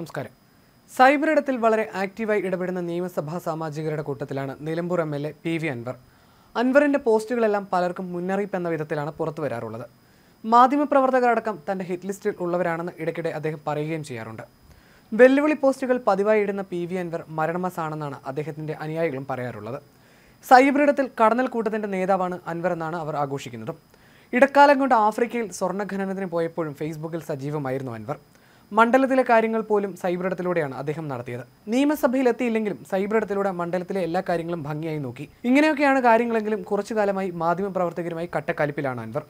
നമസ്കാരം. സൈബർ ഇടത്തിൽ വളരെ ആക്റ്റീവായി ഇടപെടുന്ന നിയമസഭാ സാമാജികരുടെ കൂട്ടത്തിലാണ് Nilambur M L A P V Anwar. അൻവറിന്റെ പോസ്റ്റുകളെല്ലാം പലർക്കും മുന്നറിയിപ്പ് എന്ന വിധത്തിലാണ് പുറത്തു വരാറുള്ളത്. മാധ്യമപ്രവർത്തകരടക്കം തന്റെ ഹിറ്റ് ലിസ്റ്റിൽ ഉള്ളവരാണെന്ന് ഇടയ്ക്കിടെ അദ്ദേഹം പറയുകയും ചെയ്യാറുണ്ട്. വെല്ലുവിളി പോസ്റ്റുകൾ പതിവായി ഇടുന്ന പി വി അൻവർ മരണമസാണെന്നാണ് അദ്ദേഹത്തിന്റെ അനുയായികളും പറയാറുള്ളത്. സൈബർ ഇടത്തിൽ കടന്നൽ കൂട്ടത്തിന്റെ നേതാവാണ് അൻവർ എന്നാണ് അവർ ആഘോഷിക്കുന്നത്. ഇടക്കാലം കൊണ്ട് ആഫ്രിക്കയിൽ സ്വർണഖനനത്തിന് പോയപ്പോഴും ഫേസ്ബുക്കിൽ സജീവമായിരുന്നു അൻവർ. മണ്ഡലത്തിലെ കാര്യങ്ങൾ പോലും സൈബറിടത്തിലൂടെയാണ് അദ്ദേഹം നടത്തിയത്. നിയമസഭയിൽ എത്തിയില്ലെങ്കിലും സൈബറിടത്തിലൂടെ മണ്ഡലത്തിലെ എല്ലാ കാര്യങ്ങളും ഭംഗിയായി നോക്കി. ഇങ്ങനെയൊക്കെയാണ് കാര്യങ്ങളെങ്കിലും കുറച്ചു കാലമായി മാധ്യമപ്രവർത്തകരുമായി കട്ടക്കലിപ്പിലാണ് അൻവർ.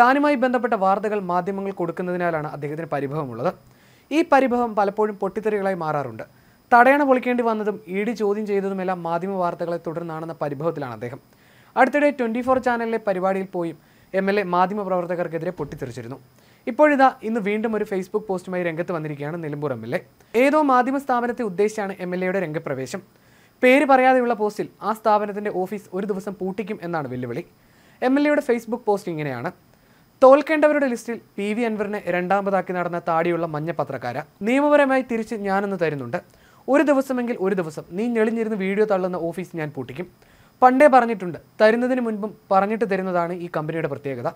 താനുമായി ബന്ധപ്പെട്ട വാർത്തകൾ മാധ്യമങ്ങൾ കൊടുക്കുന്നതിനാലാണ് അദ്ദേഹത്തിന് പരിഭവമുള്ളത്. ഈ പരിഭവം പലപ്പോഴും പൊട്ടിത്തെറികളായി മാറാറുണ്ട്. തടയണ പൊളിക്കേണ്ടി വന്നതും ഇ ഡി ചോദ്യം ചെയ്തതുമെല്ലാം മാധ്യമ വാർത്തകളെ തുടർന്നാണെന്ന പരിഭവത്തിലാണ് അദ്ദേഹം. അടുത്തിടെ ട്വന്റി ഫോർ ചാനലിലെ പരിപാടിയിൽ പോയി എം എൽ എ മാധ്യമപ്രവർത്തകർക്കെതിരെ പൊട്ടിത്തെറിച്ചിരുന്നു. ഇപ്പോഴിതാ ഇന്ന് വീണ്ടും ഒരു ഫേസ്ബുക്ക് പോസ്റ്റുമായി രംഗത്ത് വന്നിരിക്കുകയാണ് നിലമ്പൂർ എം എൽ എ ഏതോ മാധ്യമ സ്ഥാപനത്തെ ഉദ്ദേശിച്ചാണ് എം എൽ എയുടെ രംഗപ്രവേശം. പേര് പറയാതെയുള്ള പോസ്റ്റിൽ ആ സ്ഥാപനത്തിന്റെ ഓഫീസ് ഒരു ദിവസം പൂട്ടിക്കും എന്നാണ് വെല്ലുവിളി. എം എൽ എയുടെ ഫേസ്ബുക്ക് പോസ്റ്റ് ഇങ്ങനെയാണ്. തോൽക്കേണ്ടവരുടെ ലിസ്റ്റിൽ പി വി അൻവറിനെ രണ്ടാമതാക്കി നടന്ന താടിയുള്ള മഞ്ഞ പത്രക്കാര. നിയമപരമായി തിരിച്ച് ഞാനൊന്ന് തരുന്നുണ്ട്. ഒരു ദിവസമെങ്കിൽ ഒരു ദിവസം നീ ഞെളിഞ്ഞിരുന്ന് വീഡിയോ തള്ളുന്ന ഓഫീസ് ഞാൻ പൂട്ടിക്കും. പണ്ടേ പറഞ്ഞിട്ടുണ്ട് തരുന്നതിന് മുൻപും പറഞ്ഞിട്ട് തരുന്നതാണ് ഈ കമ്പനിയുടെ പ്രത്യേകത.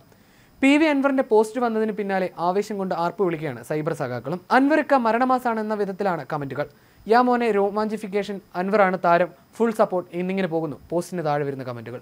പി വി അൻവറിന്റെ പോസ്റ്റ് വന്നതിന് പിന്നാലെ ആവേശം കൊണ്ട് ആർപ്പ് വിളിക്കുകയാണ് സൈബർ സഖാക്കളും. അൻവറിക്ക മരണമാസാണെന്ന വിധത്തിലാണ് കമന്റുകൾ. യാ മോനെ രോമാഞ്ചിഫിക്കേഷൻ അൻവറാണ് താരം ഫുൾ സപ്പോർട്ട് എന്നിങ്ങനെ പോകുന്നു. പോസ്റ്റിന് താഴെ വരുന്ന കമന്റുകൾ.